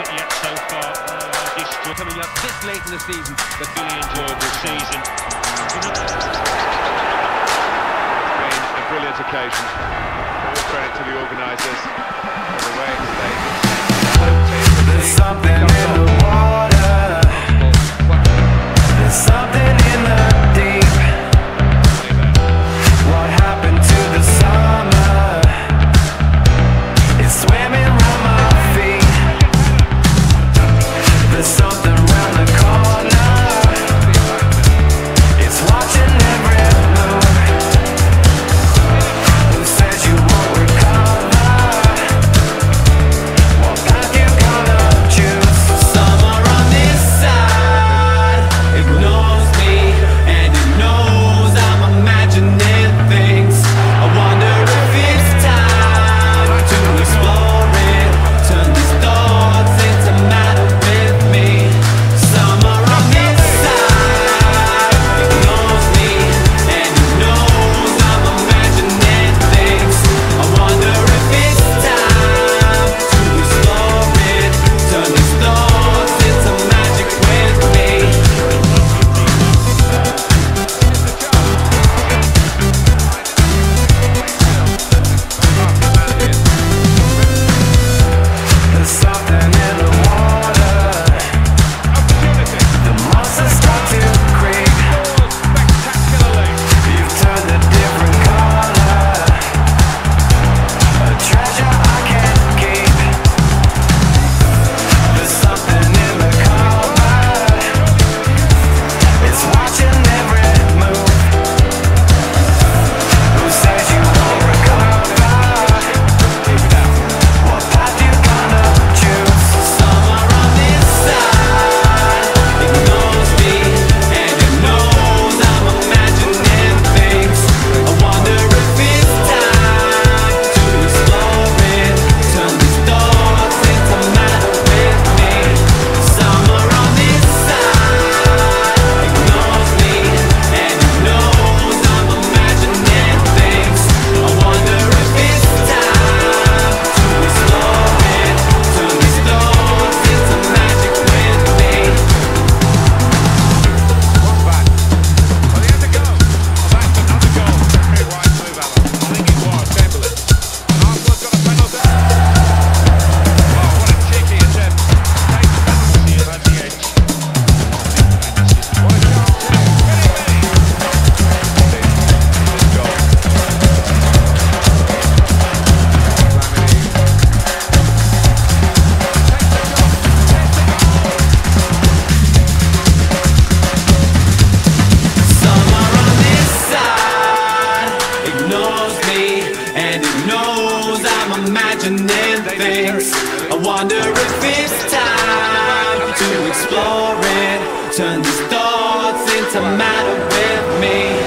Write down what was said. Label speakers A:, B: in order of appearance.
A: but yet so far uh, destroyed.
B: Coming up this late in the season, the fully enjoyable season.
C: Been a brilliant occasion.
D: wonder if it's time to explore it. Turn these thoughts into matter with me.